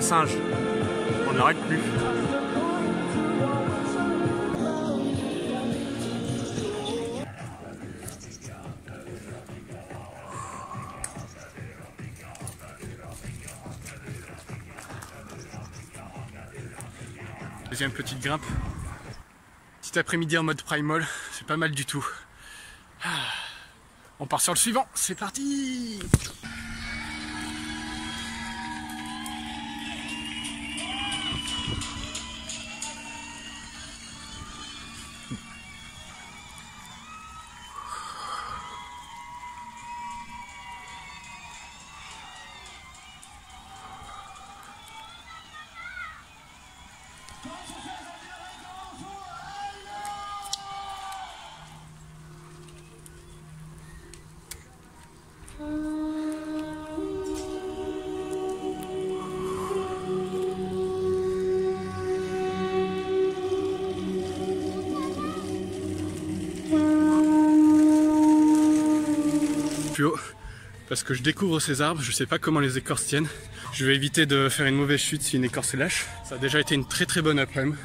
singe. On n'arrête plus. Deuxième petite grimpe. Petit après-midi en mode primal, c'est pas mal du tout. Ah. On part sur le suivant, c'est parti parce que je découvre ces arbres, je sais pas comment les écorces tiennent. Je vais éviter de faire une mauvaise chute si une écorce lâche. Ça a déjà été une très très bonne après-midi.